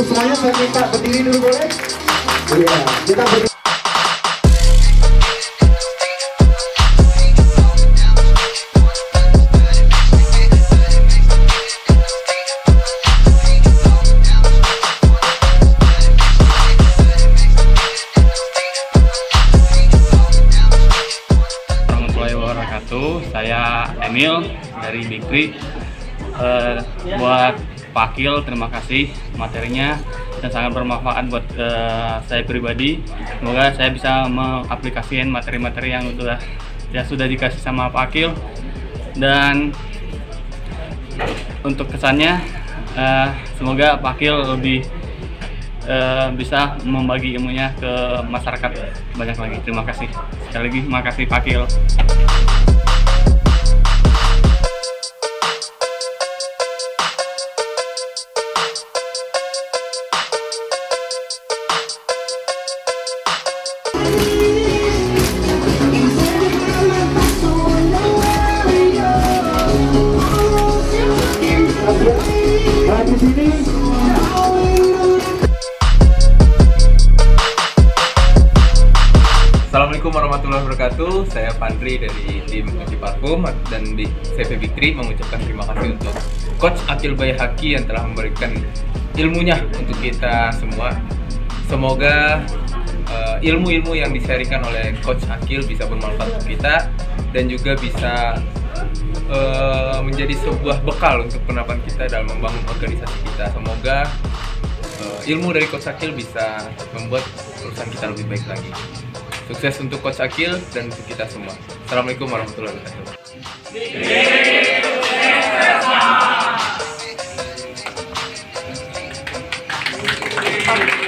Ibu semuanya saya minta berdiri dulu boleh? Iya, kita berdiri. Saya Emil dari Bikri. Eh, buat Pak Akil, terima kasih materinya dan sangat bermanfaat buat eh, saya pribadi. Semoga saya bisa mengaplikasikan materi-materi yang sudah ya sudah dikasih sama Pak Akil dan untuk kesannya eh, semoga Pak Akil lebih eh, bisa membagi ilmunya ke masyarakat banyak lagi. Terima kasih. Sekali lagi, terima kasih Pak Akil. Assalamualaikum warahmatullahi wabarakatuh. Saya Pandri dari tim Kunci Parfum dan di CV Bikri mengucapkan terima kasih untuk Coach Akil Bayhaki yang telah memberikan ilmunya untuk kita semua. Semoga eh, ilmu-ilmu yang diserikan oleh Coach Akil bisa bermanfaat untuk kita dan juga bisa eh, menjadi sebuah bekal untuk penapan kita dalam membangun organisasi kita. Semoga eh, ilmu dari Coach Akil bisa membuat perusahaan kita lebih baik lagi. Sukses untuk Coach Akil dan untuk kita semua. Assalamualaikum warahmatullahi wabarakatuh. Thank